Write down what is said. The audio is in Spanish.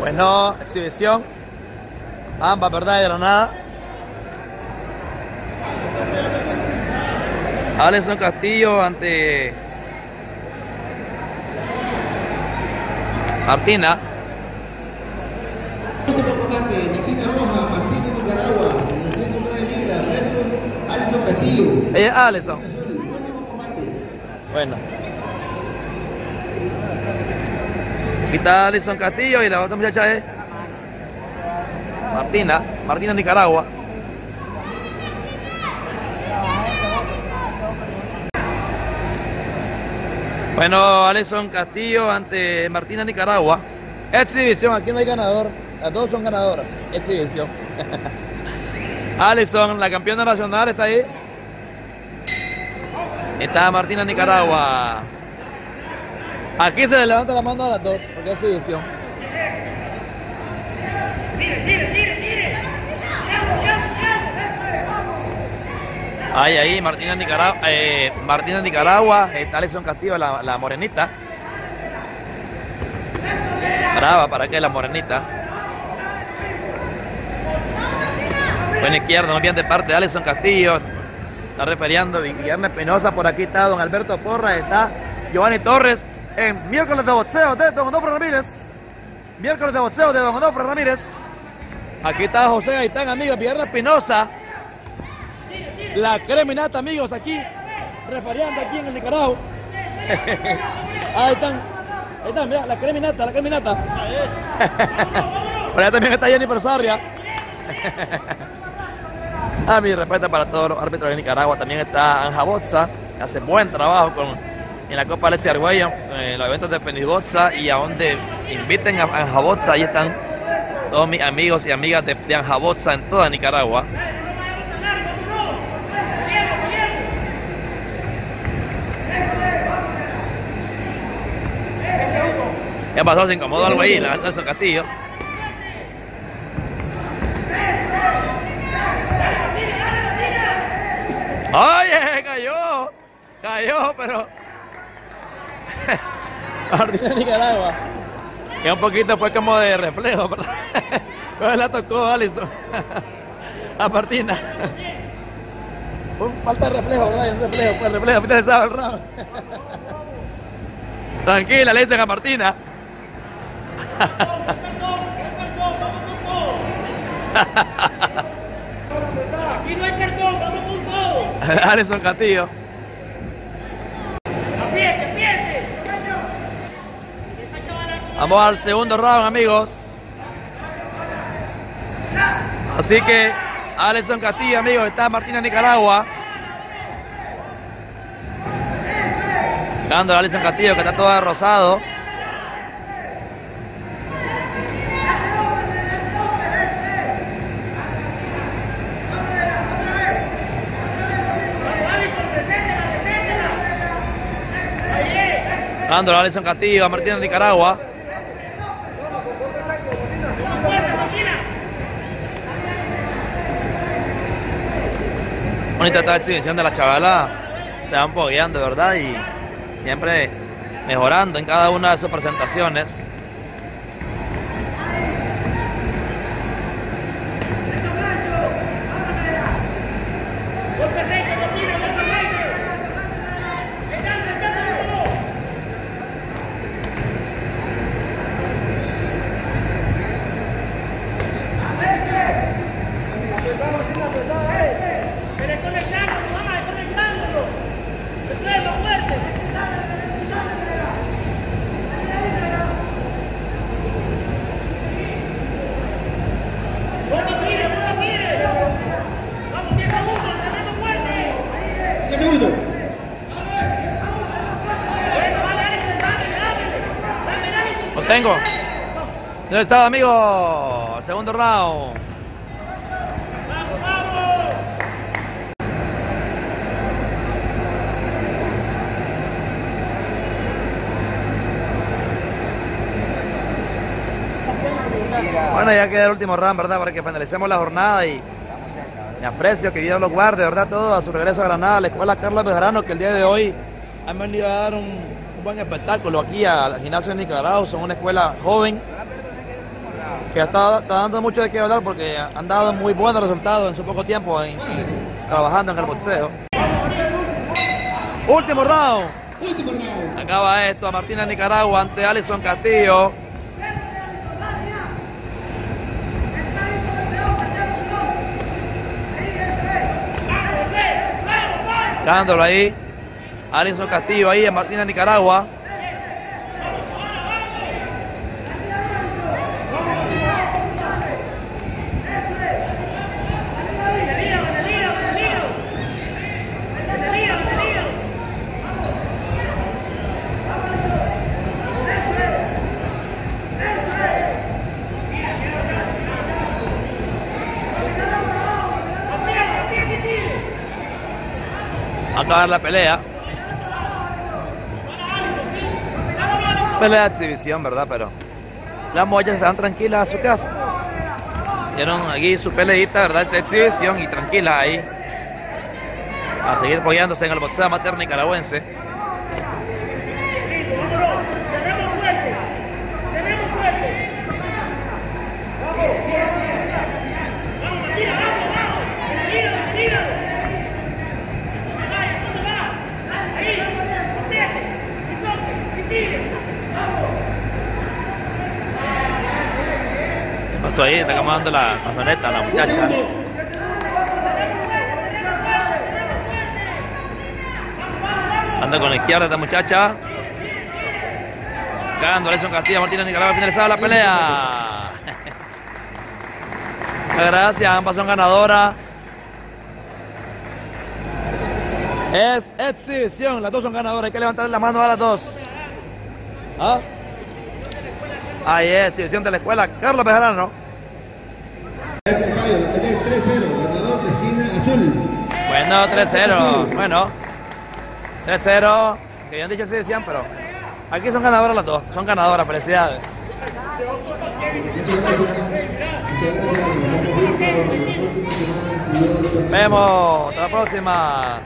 Bueno, exhibición. Ambas, ¿verdad? De Granada. Alison Castillo ante Martina. Último combate, Chiquita Roja, Martín de Nicaragua, 909 libras, versus Alison Castillo. Ella es Alison. Bueno. Aquí está Alison Castillo y la otra muchacha es Martina, Martina Nicaragua. Bueno, Alison Castillo ante Martina Nicaragua. Exhibición, aquí no hay ganador. Las dos son ganadoras. Exhibición. Alison, la campeona nacional, está ahí. Está Martina Nicaragua. Aquí se le levanta la mano a las dos, porque es exhibición. Ahí, ahí, Martina Nicaragua, eh, Martina Nicaragua, está Alison Castillo, la, la morenita. Brava, ¿para qué la morenita? Buena izquierda, más bien de parte de Alison Castillo. Está referiendo Guillermo Espinosa, por aquí está Don Alberto Porra, está Giovanni Torres en miércoles de boxeo de Don Onofre Ramírez. Miércoles de boxeo de Don Onofre Ramírez. Aquí está José Gaitán, amigos, Guillermo Espinosa. La creminata, amigos, aquí, referiendo aquí en el Nicaragua. Ahí están, ahí están, mira, la creminata, la creminata. Por allá también está Jennifer Sarria. Ah, mi respeto para todos los árbitros de Nicaragua. También está Anja Botza, que hace buen trabajo con, en la Copa Alexia Argüello, en los eventos de Fenibotza y a donde inviten a Anja Botza, ahí están todos mis amigos y amigas de, de Anja Botza en toda Nicaragua. ¿Qué pasó? Se incomodó algo ahí, la Nelson Castillo. ¡Oye! Cayó. Cayó, pero. Martina Nicaragua. Que un poquito fue como de reflejo, ¿verdad? Pero la tocó Alison. A Martina. Fue falta de reflejo, ¿verdad? Un reflejo, fue reflejo. Usted sabe el rabo. Tranquila, le dicen a Martina. Aquí no hay perdón, vamos con todo. Alison Castillo. Vamos al segundo round, amigos. Así que Alison Castillo, amigos, está Martina Nicaragua. Llegando a Alison Castillo, que está toda rosado. Dando a Alison Castillo a Martina Nicaragua. Bonita esta exhibición de la chavala. Se van pogueando, ¿verdad? Y siempre mejorando en cada una de sus presentaciones. Tengo. ¿Dónde está, amigo? Segundo round. Bueno, ya queda el último round, ¿verdad? Para que finalicemos la jornada y me aprecio que Dios los guarde, ¿verdad? Todo a su regreso a Granada, la escuela Carlos Bejarano, que el día de hoy han venido a dar un, un buen espectáculo aquí al gimnasio de Nicaragua. Son una escuela joven, que está, dando mucho de qué hablar porque han dado muy buenos resultados en su poco tiempo en- trabajando en el boxeo. Último round. Último round. Acaba esto a Martina Nicaragua ante Alison Castillo. Dándolo ahí. Alison Castillo ahí en Martina Nicaragua. Acabar la pelea. Pelea exhibición, ¿verdad? Pero las se van tranquilas a su casa. Hicieron aquí su peleita, ¿verdad? De exhibición y tranquilas ahí. A seguir apoyándose en el boxeo amateur nicaragüense. ¿Qué pasó ahí? Está acomodando la camioneta a la muchacha. Anda con la izquierda esta muchacha. Ganando Alison Castillo, Martínez Nicaragua, finalizada la pelea. Muchas gracias, ambas son ganadoras. Es exhibición, las dos son ganadoras, hay que levantar la mano a las dos. ¿Ah? Ahí es, exhibición de la escuela Carlos Bejarano. Este fallo, la pelea es 3-0. Ganador de esquina azul. Bueno, 3-0. Bueno, 3-0. Que ya han dicho así decían, pero aquí son ganadoras las dos. Son ganadoras, felicidades. Vemos, hasta la próxima.